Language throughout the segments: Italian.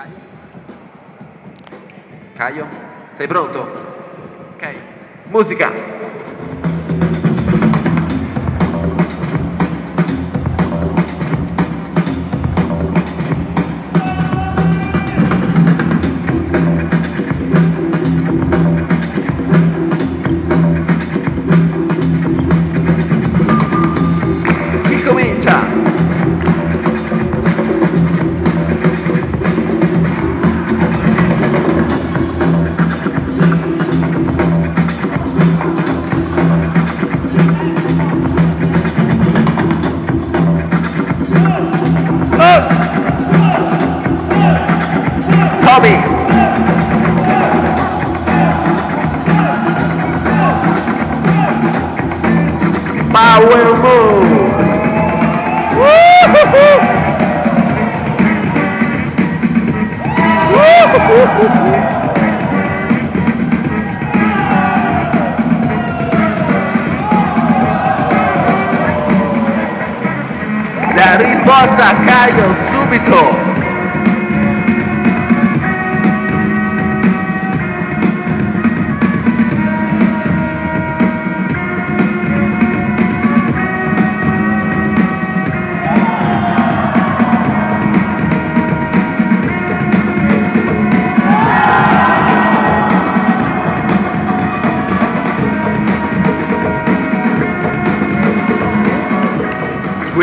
Caio? Caio? Sei pronto? Ok. Musica! Pau é da vou. Risposta caiu subito.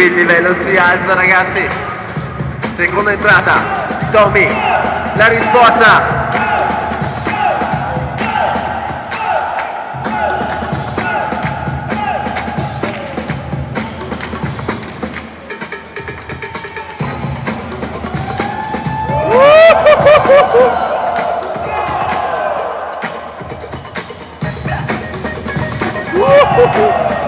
Il livello si alza ragazzi. Seconda entrata. Tommy. La risposta. Good